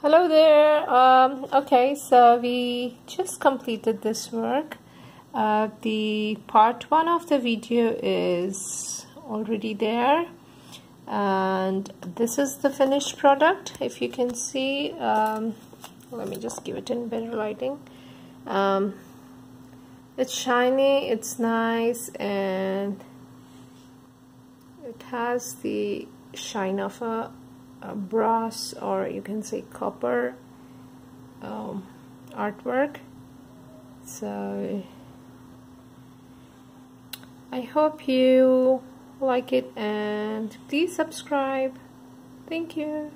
Hello there. Um, okay, so we just completed this work. Uh, the part one of the video is already there and this is the finished product if you can see um, let me just give it in better lighting um, it's shiny it's nice and it has the shine of a brass or you can say copper um, artwork. So I hope you like it and please subscribe. Thank you